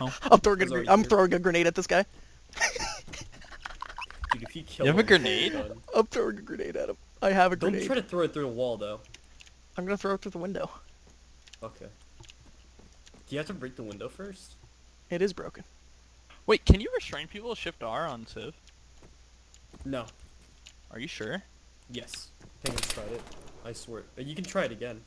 Oh. I'm throwing a gr I'm here. throwing a grenade at this guy. Dude, if you kill You have a grenade? I'm throwing a grenade at him. I have a Don't grenade. try to throw it through the wall though. I'm gonna throw it through the window. Okay. Do you have to break the window first? It is broken. Wait, can you restrain people with Shift R on Civ? No. Are you sure? Yes. I think I tried it. I swear. You can try it again.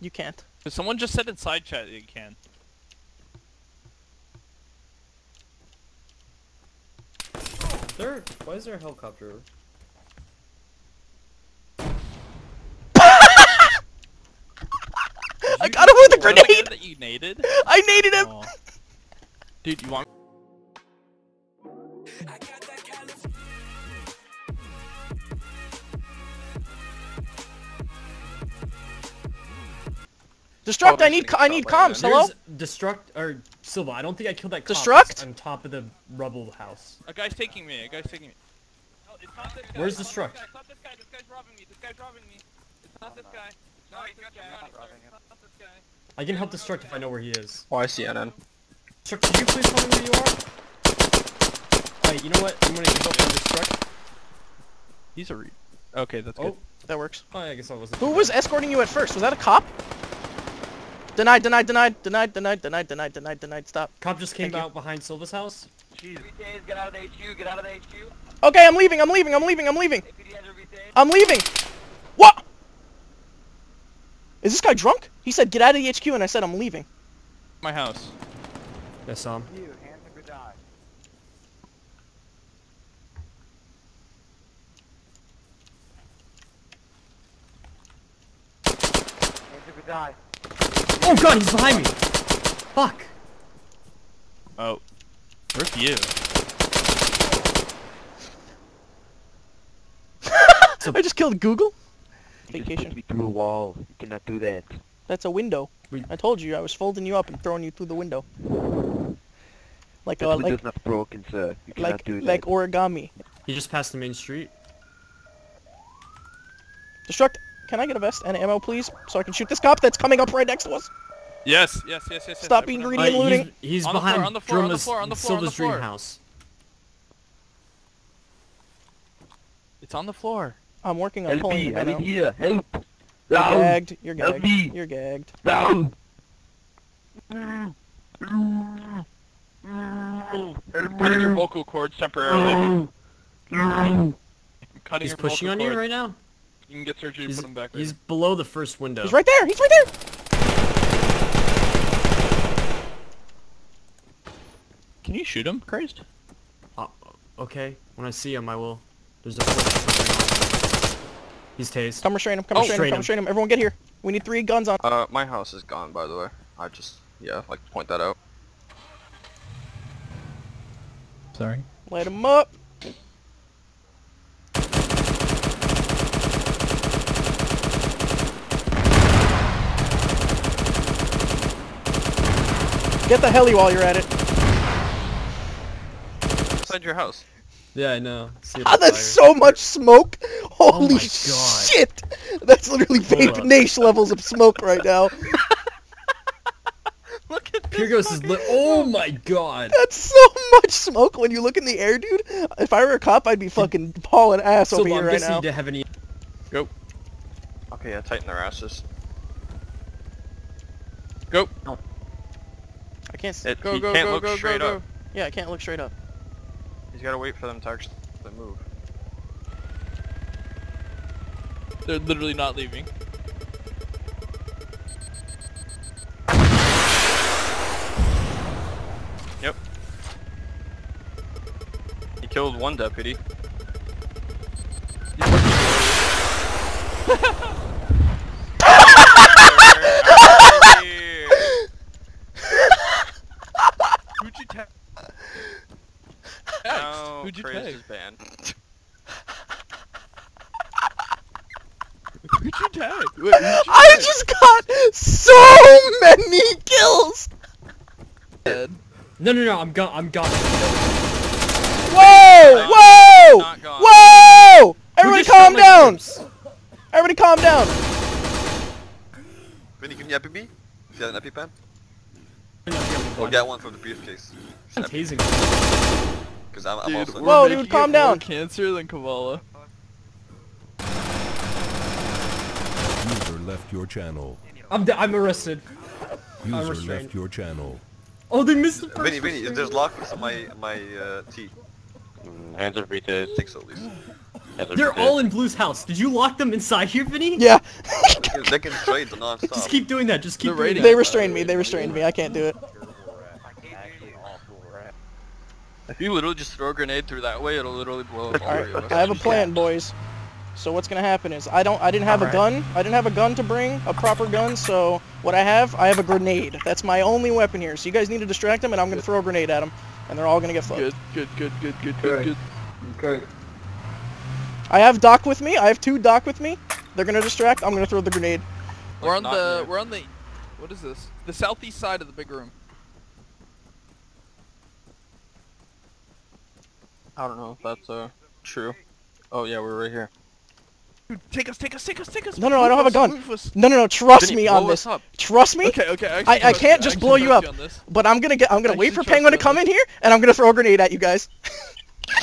You can't. Someone just said in side chat that you can. There. Why is there a helicopter? I got him with a I don't grenade! that you naded? I naded him! Oh. Dude, you want Destruct, Oh, I need I need not right, comms, man. hello? There's Destruct or Silva. I don't think I killed that cop. Destruct? On top of the rubble house. A guy's taking me. A guy's taking me. No, it's not this guy. Where's it's the not struct? This. It's not this guy. This guy's robbing me. This guy's robbing me. It's not this guy. No, it's this guy. It's not this guy. I can help Destruct if I know where he is. Oh, I see NN. Destruct, can you please tell me where you are? Alright, you know what? I'm gonna give up on Destruct. He's a re. Okay, that's oh. good. Oh, That works. oh, I guess I wasn't. Who was escorting you at first? Was that a cop? Denied, denied, denied, denied, denied, denied, denied, denied, denied, stop. Cop just came Thank you. out behind Silva's house. VTAs, get out of the HQ, get out of the HQ. Okay, I'm leaving, I'm leaving, I'm leaving, I'm leaving. APD has your VTAs. I'm leaving! What? Is this guy drunk? He said get out of the HQ and I said I'm leaving. My house. I saw him. You, hands up or die. Hands up or die. Oh god, he's behind me! Fuck! Oh. Where's you? I just killed Google? You Vacation. pushed me through a wall. You cannot do that. That's a window. We- I told you, I was folding you up and throwing you through the window. Like That uh, window's like not broken, sir. You cannot like do that. like origami. He just passed the main street. Destruct. Can I get a vest and ammo, please, so I can shoot this cop that's coming up right next to us? Yes, yes, yes, yes. yes. Stop I being greedy and looting. He's, he's On the floor, behind on the floor, on the floor, on the floor, on the Silva's dream house. It's on the floor. I'm working on Help pulling me, the I'm out. here. Help. You're Down. gagged. You're Help gagged. me. You're gagged. Down. Cutting your vocal cords temporarily. Cutting He's your pushing vocal on you right now. You can get surgery He's, and put him back. he's below the first window. He's right there. He's right there. Can you shoot him, Christ? Uh, okay, when I see him, I will. There's a foot He's tased. Come restrain him. Come Oh, restrain him. Come restrain him. Everyone get here. We need three guns on. Uh, my house is gone, by the way. I just, yeah, like to point that out. Sorry. Light him up. Get the heli while you're at it. Inside your house. Yeah, I know. See it Ah, that's fire. so much smoke. Holy my God. shit. That's literally Vape Nash levels of smoke right now. Look at this. Pyrgos is lit. Oh my god! That's so much smoke when you look in the air, dude. If I were a cop, I'd be fucking hauling ass So over I'm here right guessing now. you didn't have any. Go. Okay, yeah, tighten their asses. Go. I can't. s- It- go he go can't go look go straight go up. go. Yeah, I can't look straight up. He's gotta wait for them to actually move. They're literally not leaving. Yep. He killed one deputy. Who'd you tag? No, Who'd you praise tag? is banned. Who'd you tag? Wait, who'd you I tag? just got so many kills. No, no, no. I'm gone. I'm gone. Whoa! Not- Whoa! Whoa! Everybody calm my down! Everybody calm down! Vinny, can you happy me? Is that an EpiPen? No, here, We'll get one from the briefcase. I'm tasing. Because I'm, I'm Dude, also. we're Whoa, dude, calm it more down. cancer than Kavala. User left your channel. I'm d I'm arrested. User restrained. left your channel. Oh, they missed the first Vinny, Vinny, restraint. there's lockpicks on my my uh, T. Hands are retest. I think so at least. They're all in Blue's house. Did you lock them inside here, Vinny? Yeah. They can, they can trade the non-stop. Just keep doing that. Just keep They're doing raiding. that. they restrained me. They restrained me. I can't do it. If you literally just throw a grenade through that way, it'll literally blow up all All of right, us. I have a plan, boys. So what's gonna happen is I don't I didn't have a gun. I didn't have a gun to bring, a proper gun. So what I have, I have a grenade. That's my only weapon here. So you guys need to distract them, and I'm gonna throw a grenade at them, and they're all gonna get fucked. Good, good, good, good, good, good, good. Okay. I have Doc with me. I have two Doc with me. They're gonna distract. I'm gonna throw the grenade. We're on not the, here. we're on the, what is this? The southeast side of the big room. I don't know if that's uh true. Oh yeah, we're right here. Dude, take us, take us, take us, take us. No, no, I don't have a gun. No, no, no. Trust Vinny, me on this. up. Trust me. Okay, okay. I- actually I can't you, just actually blow you up. on this. But I'm gonna get. I'm gonna I wait for Penguin to come in here, and I'm gonna throw a grenade at you guys.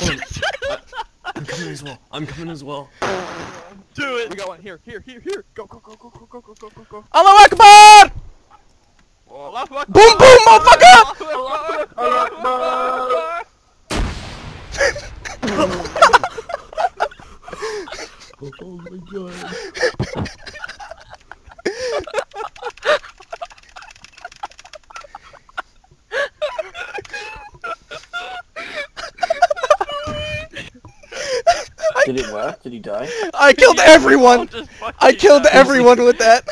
I'm coming as well. I'm coming as well. Do it. We got one here, here, here, here. Go, go, go, go, go, go, go, go, go, go. Allahu Akbar! Allahu Akbar. Boom, boom, motherfucker! Allahu Akbar. Oh my god. Did it work? Did he die? I killed everyone. I killed everyone with that.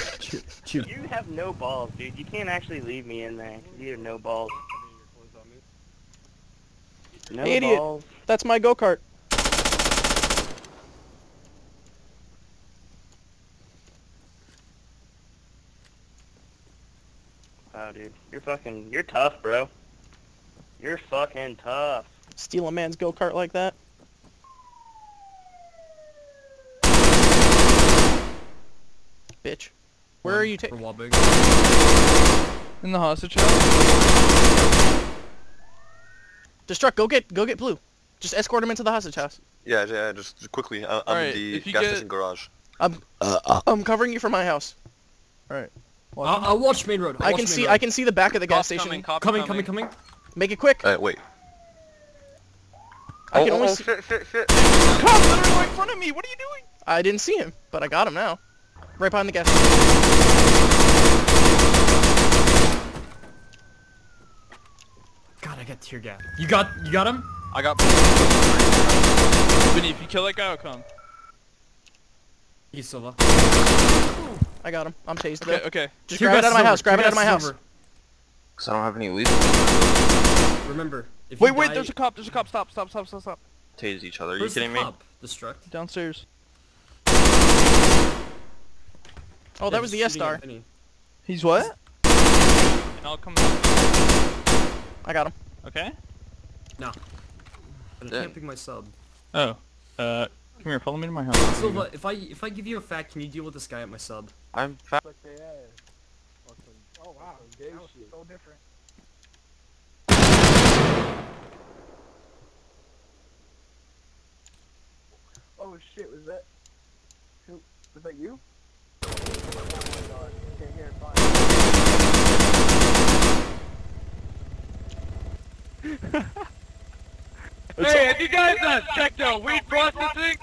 You have no balls, dude. You can't actually leave me in there. You have no balls. No Idiot. balls. That's my go kart. Oh, dude. You're fucking... You're tough, bro. You're fucking tough. Steal a man's go kart like that. Bitch. Where are you taking? wall big. In the hostage house. Destruct. Go get. Go get blue. Just escort him into the hostage house. Yeah, yeah, just, just quickly. I, I'm Alright, in the gas get- station garage. I'm covering you from my house. I'll, I'll watch main road. I'll I can see. road. I can see the back of the gas Cops station. coming, cops Coming, coming, coming. Make it quick. Uh, wait. I can oh, only oh, see. shit, shit, shit. Cop literally right in front of me. What are you doing? I didn't see him, but I got him now. Right behind the gas station. God, I got tear gas. You got, you got him? I got. Vinny, if you kill that guy, I'll come. He's Silva. I got him. I'm tased Okay, though. okay. Just Tear grab it out of my house. over. Grab it out of my house. Cause I don't have any leads. Remember, if Wait, you wait. die, There's a cop. There's a cop. Stop, stop, stop, stop, stop. Tase each other. Are you Where's kidding me? cop? Destruct. Downstairs. Oh, that was the S star. He's what? And I'll come. I got him. Okay. No. But I Yeah. can't pick my sub. Oh. Uh, come here. Follow me to my house. Silva, if I if I give you a fact, can you deal with this guy at my sub? I'm fat. Oh wow, that was shit, so different. Oh shit, was that? Who? Was that you? Hey, have you guys uh, checked out weed processing?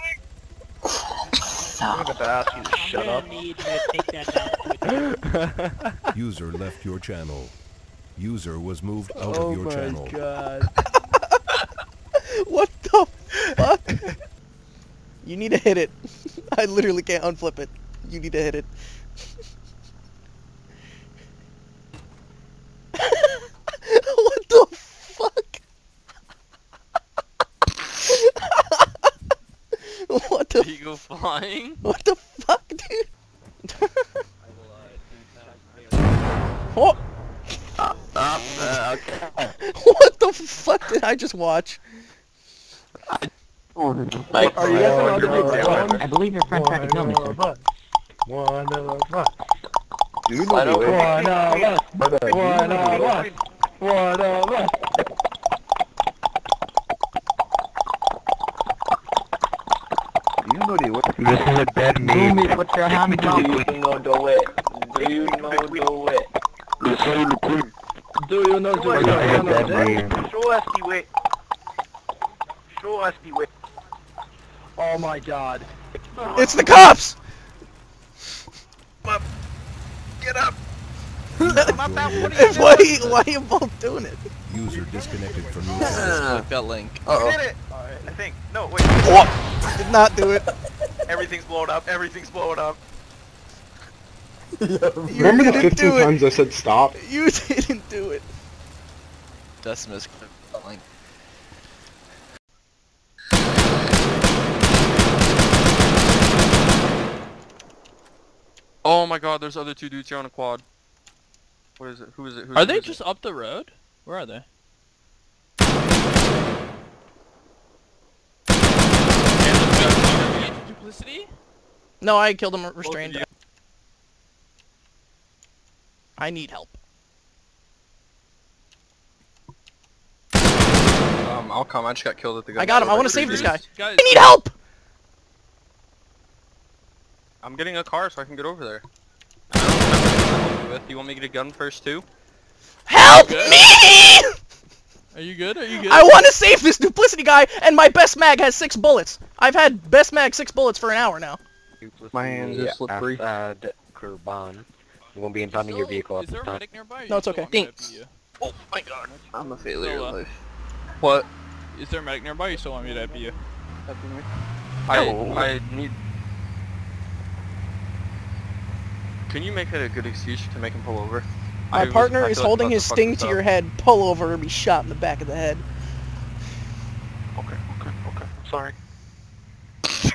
I'm about to ask you to shut up. need to take that down. User left your channel. User was moved out Oh of your channel. Oh my god. What the fuck? you need to hit it. I literally can't unflip it. You need to hit it. what the fuck? what the Eagle flying? what the fuck, dude? what? Oh. what the fuck did I just watch? Are you guys allowed to do that? I believe your friend tried to kill me, sir. One of us. I don't One of us. One of us. Whatever. You know the way. This is a dead Do me, put your hand down. Do you know the way? Do you know the way? Do you know the way? Show us the way. Show us the way. Oh my god. It's the cops! Up. Get up! why, why are you both doing it? User disconnected from your Click that link. Uh Did it! I think. No, wait. What? Did not do it. Everything's blown up. Everything's blown up. You Remember the 15 do it. times I said stop? You didn't do it. Decimus click that. Oh my god, there's other two dudes here on a quad. What is it? Who is it? Who's Are it? they Who is just up the road? Where are they? Duplicity? No, I killed him restrained. I need help. Um, I'll come. I just got killed at the gun. I got him. I want to save this guy. Guys, I need help! I'm getting a car so I can get over there. Don't have anything to help you. You want me to get a gun first too? Help Okay. me! Are you good? Are you good? I want to save this duplicity guy, and my best mag has six bullets. I've had best mag six bullets for an hour now. My hands are slippery. Asad Kurban. You won't be in front of your So, vehicle at Is there this a time. medic nearby? No, it's okay. want Thanks. Oh my god. I'm a failure Still, uh, in life. What? Is there a medic nearby? or You still want me to FP you? I I need. Can you make it a good excuse to make him pull over? My was- partner is like holding his sting to your head. Pull over and be shot in the back of the head. Okay, okay, okay. I'm sorry.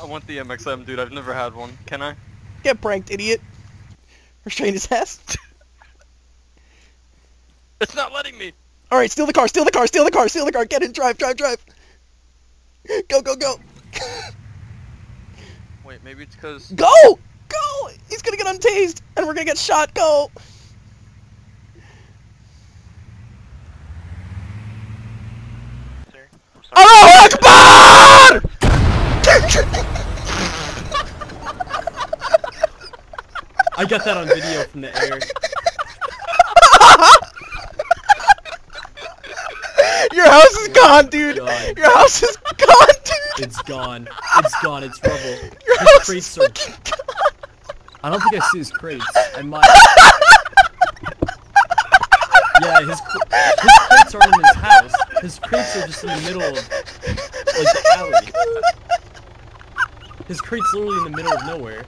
I want the MXM, dude. I've never had one. Can I? Get pranked, idiot. Restrain his ass. It's not letting me. Alright, steal the car, steal the car, steal the car, steal the car. Get in, drive, drive, drive. Go, go, go. Wait, maybe it's because. Go! Go! He's gonna get untased, and we're gonna get shot. Go! Allahu Akbar! I got that on video from the air. Your house is gone, dude. God. Your house is gone, dude. It's gone. It's gone. It's rubble. Your His house crates are. I don't think I see his crates. I might. Yeah, his his crates aren't in his house. His crates are just in the middle of like the alley. His crate's literally in the middle of nowhere.